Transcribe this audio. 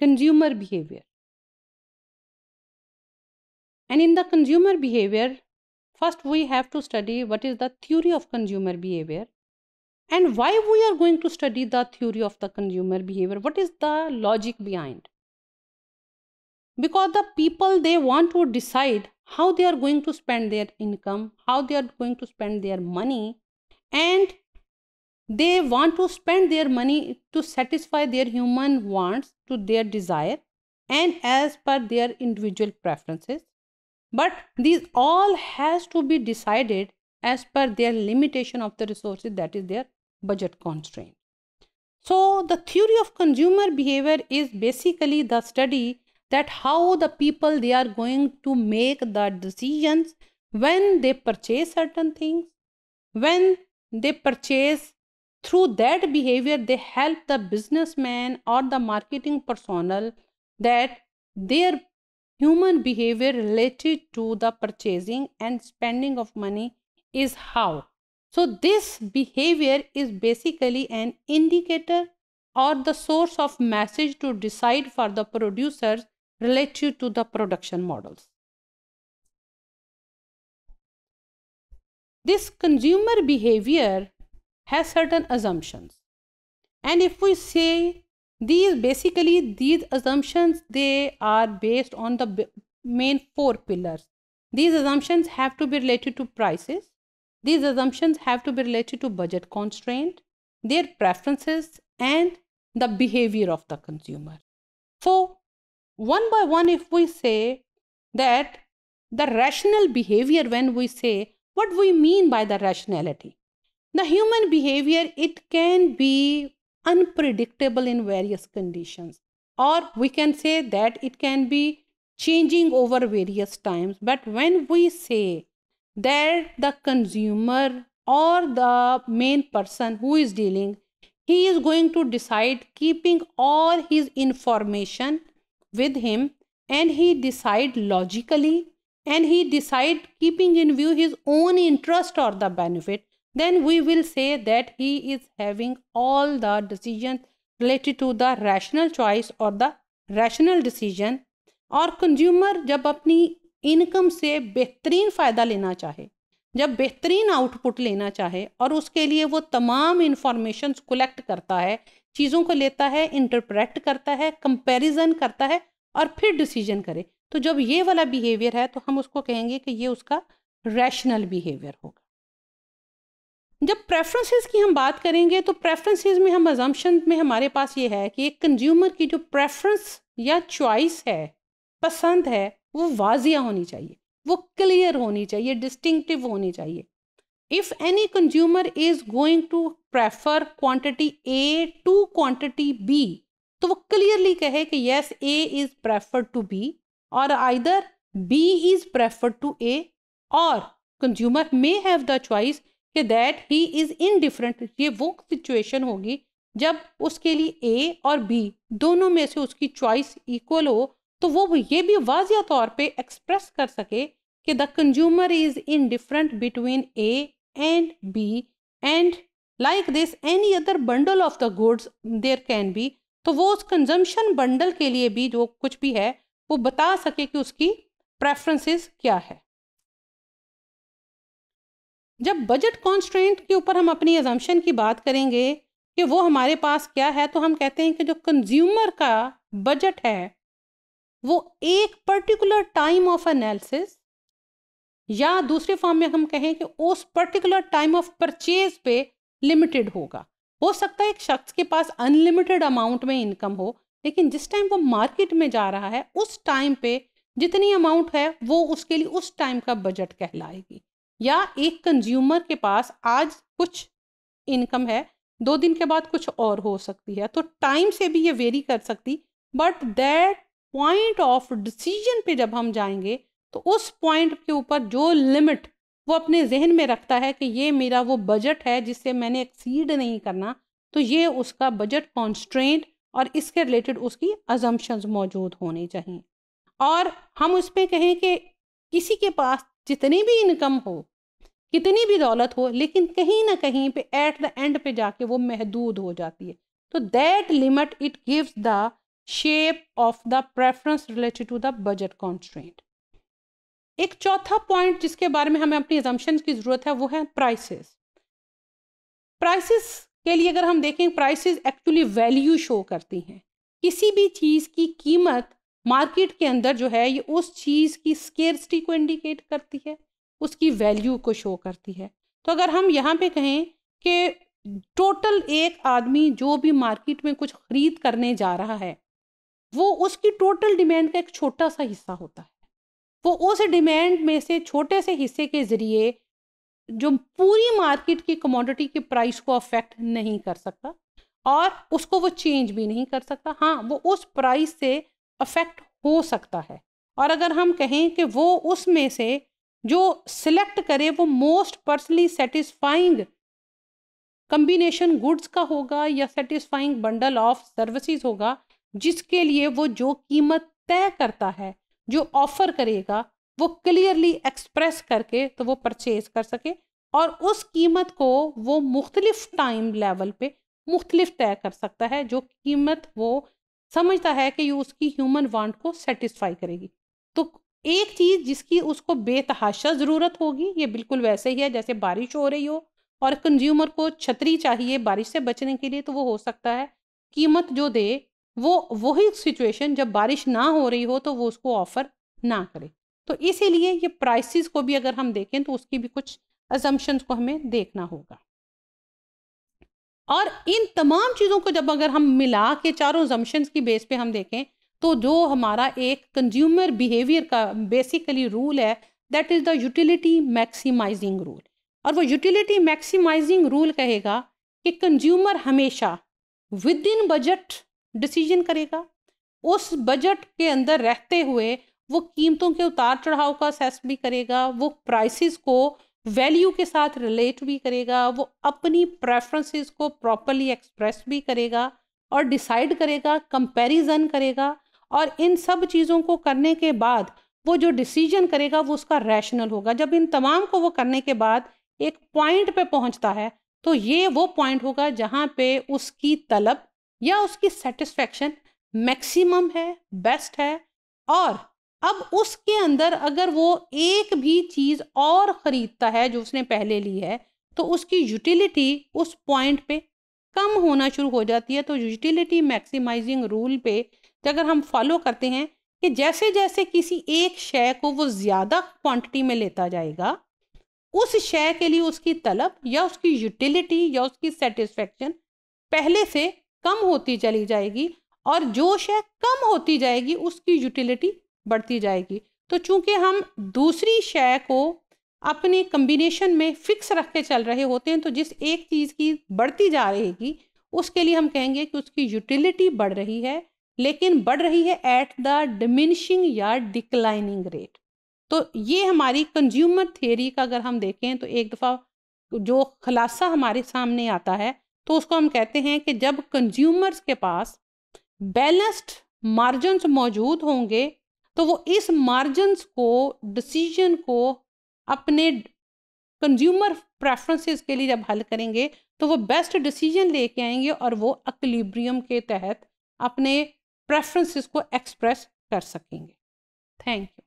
consumer behavior. And in the consumer behavior, first we have to study what is the theory of consumer behavior and why we are going to study the theory of the consumer behavior. What is the logic behind? Because the people they want to decide how they are going to spend their income, how they are going to spend their money, and they want to spend their money to satisfy their human wants to their desire and as per their individual preferences. But these all has to be decided as per their limitation of the resources that is their budget constraint. So the theory of consumer behavior is basically the study that how the people they are going to make the decisions when they purchase certain things when they purchase through that behavior they help the businessman or the marketing personnel that their human behavior related to the purchasing and spending of money is how. So this behavior is basically an indicator or the source of message to decide for the producers related to the production models. This consumer behavior has certain assumptions. And if we say these basically these assumptions they are based on the main four pillars. These assumptions have to be related to prices. These assumptions have to be related to budget constraint their preferences and the behavior of the consumer. So one by one if we say that the rational behavior when we say what we mean by the rationality the human behavior, it can be unpredictable in various conditions. Or we can say that it can be changing over various times. But when we say that the consumer or the main person who is dealing, he is going to decide keeping all his information with him and he decide logically and he decide keeping in view his own interest or the benefit then we will say that he is having all the decisions related to the rational choice or the rational decision. और consumer जब अपनी income से बेहतरीन फ़ायदा लेना चाहे, जब बेहतरीन आउटपुट लेना चाहे और उसके लिए वो तमाम इंफॉर्मेशन कलेक्ट करता है, चीज़ों को लेता है इंटरप्रेट करता है कंपैरिजन करता है और फिर डिसीज़न करे तो जब ये वाला बिहेवियर है तो हम उसको कहेंगे कि ये उसका रैशनल बिहेवियर होगा। जब प्रेफरेंसेस की हम बात करेंगे तो प्रेफरेंसेस में हम अजम्पन में हमारे पास ये है कि एक कंज्यूमर की जो प्रेफरेंस या चॉइस है, पसंद है, वो वाजिया होनी चाहिए, वो क्लियर होनी चाहिए डिस्टिंक्टिव होनी चाहिए। If any consumer is going to prefer quantity A to quantity B तो वो क्लियरली कहे कि yes A is prefer to B और either B is prefer to A और consumer may have the choice कि that he is indifferent ये वो situation होगी जब उसके लिए ए और बी दोनों में से उसकी चॉइस इक्वल हो तो वो ये भी वाजिया तौर पे एक्सप्रेस कर सके कि the consumer is indifferent between A and B and like this any other bundle of the goods there can be तो वो उस कंजम्पशन बंडल के लिए भी जो कुछ भी है, वो बता सके कि उसकी प्रेफरेंसेस क्या है। जब बजट कॉन्स्ट्रेंट के ऊपर हम अपनी एजम्पन की बात करेंगे कि वो हमारे पास क्या है तो हम कहते हैं कि जो कंज्यूमर का बजट है, वो एक पर्टिकुलर टाइम ऑफ़ एनालिसिस या दूसरे फॉर्म में हम कहें कि उस पर्टिकुलर टाइम ऑफ़ परचेज पे लिमिटेड होगा। हो सकता है एक शख्स के पास अनलिमिटेड अमाउंट में इनकम हो, लेकिन जिस टाइम वो मार्केट में जा रहा है, उस टाइम पे जितनी अमाउंट है, वो उसके लिए उस टाइम का बजट कहलाएगी। या एक कंज्यूमर के पास आज कुछ इनकम है, दो दिन के बाद कुछ और हो सकती है तो टाइम से भी ये वेरी कर सकती but that point of decision पे जब हम जाएँगे तो उस पॉइंट के ऊपर जो लिमिट वो अपने जहन में रखता है कि ये मेरा वो बजट है जिससे मैंने एक्सीड नहीं करना तो ये उसका बजट कॉन्स्ट्रेंट और इसके रिलेटेड उसकी अजम्पन्स मौजूद होने चाहिए। और हम उस पर कहें कि किसी के पास जितनी भी इनकम हो कितनी भी दौलत हो, लेकिन कहीं ना कहीं पे एट द एंड पे जाके वो महदूद हो जाती है। तो that limit it gives the shape of the preference related to the budget constraint एक चौथा पॉइंट जिसके बारे में हमें अपनी एजम्पन की ज़रूरत है, वो है प्राइसेस प्राइसेस के लिए अगर हम देखें प्राइसेस एक्चुअली वैल्यू शो करती हैं। किसी भी चीज़ की कीमत मार्केट के अंदर जो है, ये उस चीज़ की स्केर्सिटी को इंडिकेट करती है। उसकी वैल्यू को शो करती है। तो अगर हम यहाँ पे कहें कि टोटल एक आदमी जो भी मार्केट में कुछ खरीद करने जा रहा है, वो उसकी टोटल डिमांड का एक छोटा सा हिस्सा होता है। वो उस डिमांड में से छोटे से हिस्से के ज़रिए जो पूरी मार्केट की कमोडिटी के प्राइस को अफेक्ट नहीं कर सकता और उसको वो चेंज भी नहीं कर सकता। हाँ वो उस प्राइस से अफेक्ट हो सकता है। और अगर हम कहें कि वो उसमें से जो सिलेक्ट करे वो most personally satisfying combination goods का होगा या सेटिस्फाइंग बंडल ऑफ़ सर्विसेज़ होगा, जिसके लिए वो जो कीमत तय करता है, जो ऑफ़र करेगा, वो क्लियरली एक्सप्रेस करके तो वो परचेज कर सके और उस कीमत को वो मुख्तलिफ़ टाइम लेवल पे मुख्तलिफ़ तय कर सकता है, जो कीमत वो समझता है कि ये उसकी ह्यूमन वांट को सेटिस्फाई करेगी। तो एक चीज़ जिसकी उसको बेतहाशा ज़रूरत होगी, ये बिल्कुल वैसे ही है, जैसे बारिश हो रही हो और कंज्यूमर को छतरी चाहिए बारिश से बचने के लिए तो वो हो सकता है। कीमत जो दे, वो, वही सिचुएशन जब बारिश ना हो रही हो तो वो उसको ऑफ़र ना करे। तो इसीलिए ये प्राइसेस को भी अगर हम देखें तो उसकी भी कुछ अजम्पन्स को हमें देखना होगा। और इन तमाम चीज़ों को जब अगर हम मिला के चारों जम्पन्स की बेस पे हम देखें तो जो हमारा एक कंज्यूमर बिहेवियर का बेसिकली रूल है that is the utility maximising rule और वो यूटिलिटी मैक्सिमाइजिंग रूल कहेगा कि कंज्यूमर हमेशा विद इन बजट डिसीज़न करेगा। उस बजट के अंदर रहते हुए वो कीमतों के उतार चढ़ाव का असेस भी करेगा, वो प्राइसेस को वैल्यू के साथ रिलेट भी करेगा, वो अपनी प्रेफरेंसेस को प्रॉपरली एक्सप्रेस भी करेगा और डिसाइड करेगा कंपैरिजन करेगा। और इन सब चीज़ों को करने के बाद वो जो डिसीज़न करेगा, वो उसका रैशनल होगा। जब इन तमाम को वो करने के बाद एक पॉइंट पे पहुँचता है तो ये वो पॉइंट होगा जहाँ पे उसकी तलब या उसकी सेटिस्फेक्शन मैक्सिमम है बेस्ट है। और अब उसके अंदर अगर वो एक भी चीज़ और ख़रीदता है जो उसने पहले ली है तो उसकी यूटिलिटी उस पॉइंट पे कम होना शुरू हो जाती है तो यूटिलिटी मैक्सिमाइजिंग रूल पे अगर हम फॉलो करते हैं कि जैसे जैसे किसी एक शय को वो ज़्यादा क्वांटिटी में लेता जाएगा, उस शय के लिए उसकी तलब या उसकी यूटिलिटी या उसकी सेटिस्फेक्शन पहले से कम होती चली जाएगी और जो शय कम होती जाएगी, उसकी यूटिलिटी बढ़ती जाएगी। तो चूँकि हम दूसरी शय को अपने कम्बिनेशन में फिक्स रख के चल रहे होते हैं तो जिस एक चीज़ की बढ़ती जा रहेगी, उसके लिए हम कहेंगे कि उसकी यूटिलिटी बढ़ रही है, लेकिन बढ़ रही है एट द डिमिनिशिंग या डिक्लाइनिंग रेट तो ये हमारी कंज्यूमर थियरी का अगर हम देखें तो एक दफ़ा जो खुलासा हमारे सामने आता है तो उसको हम कहते हैं कि जब कंज्यूमर्स के पास बैलेंस्ड मार्जिनस मौजूद होंगे तो वो इस मार्जिनस को डिसीज़न को अपने कंज्यूमर प्रेफरेंसेस के लिए जब हल करेंगे तो वो बेस्ट डिसीज़न लेके आएँगे और वो अक्लिब्रियम के तहत अपने प्रेफरेंसेस को एक्सप्रेस कर सकेंगे। Thank you